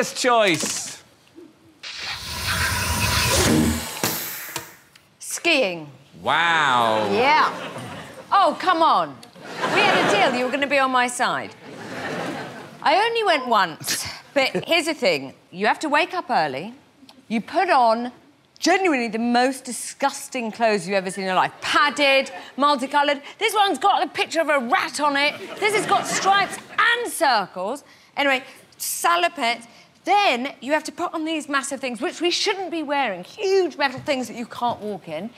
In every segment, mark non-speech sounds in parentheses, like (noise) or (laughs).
Marius' choice. Skiing. Wow. Yeah. Oh, come on. We had a deal. You were going to be on my side. I only went once. But here's the thing you have to wake up early, you put on genuinely the most disgusting clothes you've ever seen in your life. Padded, multicoloured. This one's got a picture of a rat on it. This has got stripes and circles. Anyway, salopettes. Then you have to put on these massive things, which we shouldn't be wearing, huge metal things that you can't walk in.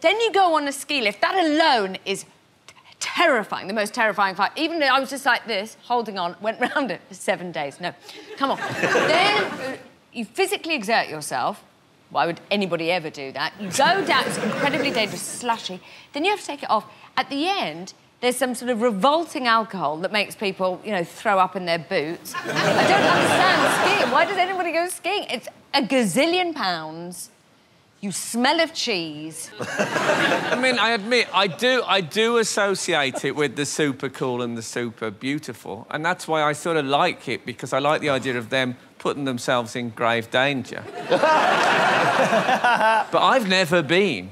Then you go on a ski lift. That alone is terrifying, the most terrifying fight. Even though I was just like this, holding on, went (laughs) round it for seven days. No, come on. then you physically exert yourself. Why would anybody ever do that? You go down, it's incredibly dangerous, slushy. Then you have to take it off. At the end, there's some sort of revolting alcohol that makes people, you know, throw up in their boots. I don't understand skiing. Why does anybody go skiing? It's a gazillion pounds. You smell of cheese. I mean, I admit, I do, I do associate it with the super cool and the super beautiful, and that's why I sort of like it because I like the idea of them putting themselves in grave danger. (laughs) but I've never been.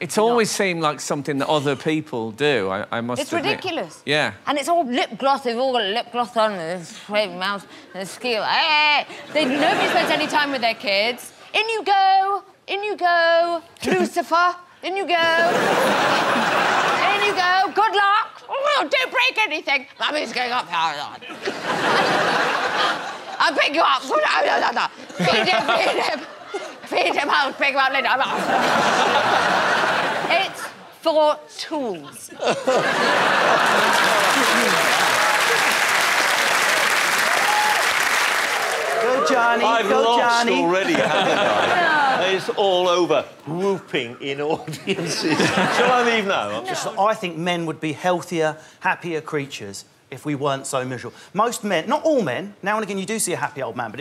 It's always seemed like something that other people do. I, I must. It's admit. ridiculous. Yeah. And it's all lip gloss. They've all got lip gloss on and this straight mouth and a skill. Hey, they, nobody spends any time with their kids. In you go. In you go. Lucifer. In you go. In you go. Good luck. Oh, don't break anything. Mummy's going up. Oh, on. (laughs) I'll pick you up. (laughs) Feed him, feed him. Feed him. I'll pick him up later. It's for tools. Go, Johnny. I've Go, lost Johnny. already, haven't I? (laughs) It's all over. Whooping in audiences. (laughs) Shall I leave now? Just I think men would be healthier, happier creatures if we weren't so miserable. Most men, not all men, now and again you do see a happy old man, but